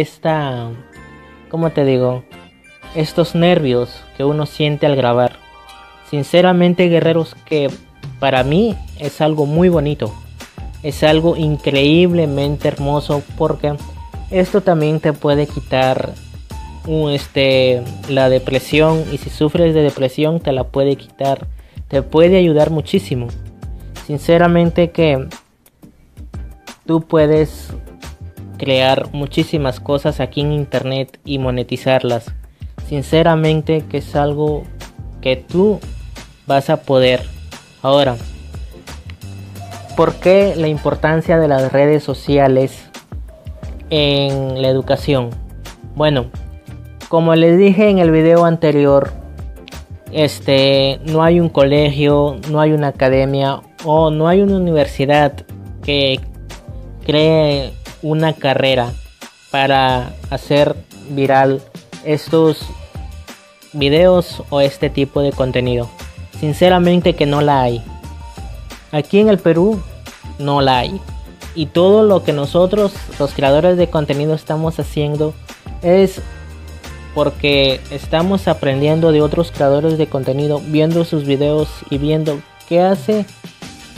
esta, ¿cómo te digo? Estos nervios que uno siente al grabar. Sinceramente, guerreros, que para mí es algo muy bonito. Es algo increíblemente hermoso porque esto también te puede quitar un, este, la depresión y si sufres de depresión te la puede quitar. Te puede ayudar muchísimo. Sinceramente que tú puedes crear muchísimas cosas aquí en internet y monetizarlas. Sinceramente que es algo que tú vas a poder. Ahora, ¿por qué la importancia de las redes sociales en la educación? Bueno, como les dije en el video anterior, este no hay un colegio, no hay una academia o no hay una universidad que cree una carrera para hacer viral estos videos o este tipo de contenido. Sinceramente que no la hay. Aquí en el Perú no la hay. Y todo lo que nosotros, los creadores de contenido, estamos haciendo es porque estamos aprendiendo de otros creadores de contenido, viendo sus videos y viendo qué hace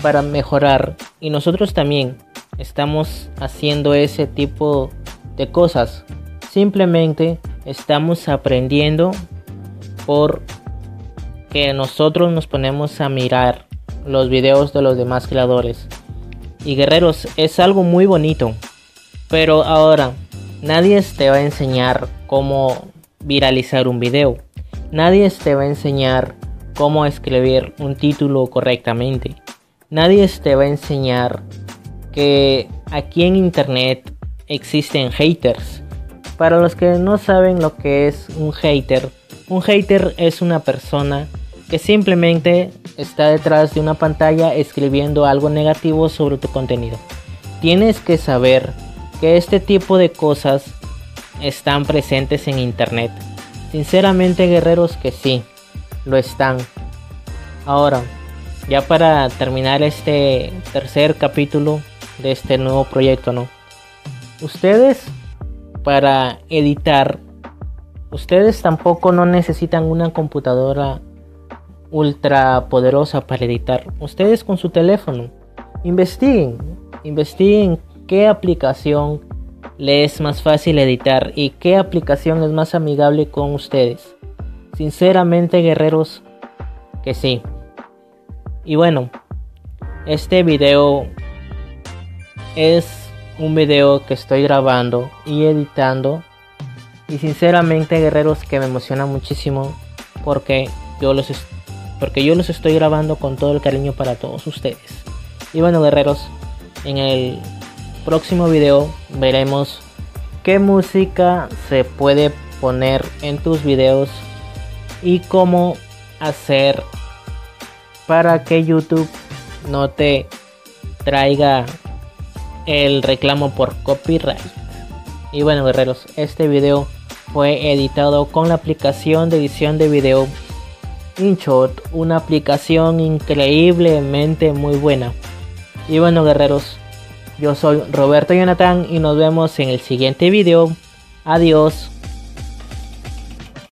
para mejorar. Y nosotros también estamos haciendo ese tipo de cosas. Simplemente estamos aprendiendo por que nosotros nos ponemos a mirar los videos de los demás creadores. Y guerreros, es algo muy bonito. Pero ahora, nadie te va a enseñar cómo viralizar un video. Nadie te va a enseñar cómo escribir un título correctamente. Nadie te va a enseñar que aquí en internet existen haters. Para los que no saben lo que es un hater, un hater es una persona que simplemente está detrás de una pantalla escribiendo algo negativo sobre tu contenido. Tienes que saber que este tipo de cosas están presentes en internet. Sinceramente guerreros que sí, lo están. Ahora, ya para terminar este tercer capítulo de este nuevo proyecto, ¿no? Ustedes para editar, ustedes tampoco no necesitan una computadora ultra poderosa para editar. Ustedes con su teléfono, investiguen, investiguen qué aplicación le es más fácil editar y qué aplicación es más amigable con ustedes. Sinceramente, guerreros, que sí. Y bueno, este video es un video que estoy grabando y editando. Y sinceramente, guerreros, que me emociona muchísimo porque yo los porque yo los estoy grabando con todo el cariño para todos ustedes. Y bueno, guerreros, en el próximo video veremos qué música se puede poner en tus videos y cómo hacer para que YouTube no te traiga el reclamo por copyright. Y bueno guerreros, este video fue editado con la aplicación de edición de video InShot, una aplicación increíblemente muy buena. Y bueno guerreros, yo soy Roberto Jonathan y nos vemos en el siguiente video. Adiós.